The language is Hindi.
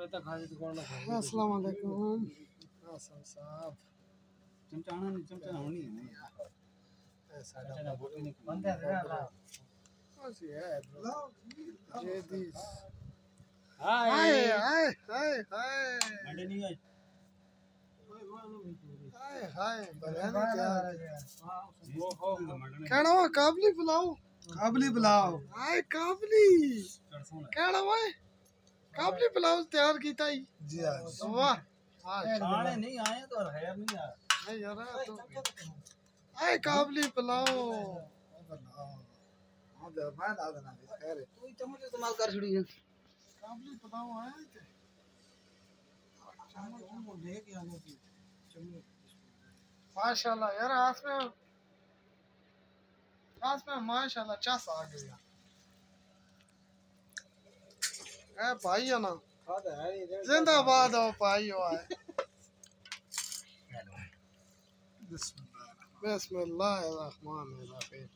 अस्सलाम वालेकुम असम साहब काबली पुलाव काबली पुलाव हाय काबली कहना भाई काबली ब्लाउज तैयार कीता ही जी हाँ वाह खाने नहीं आए तो है नहीं यार नहीं यार तो आए काबली पुलाव हाँ मैं ला देना खैर चम्मच इस्तेमाल कर छोड़ी है काबली माशाल्लाह यार हाथ में हाथ में माशाल्लाह चास आ गया है भाई ना? जिंदाबाद हो भाई हो है बिस्मिल्लाह बिस्मिल्लाह रहमान रहीम।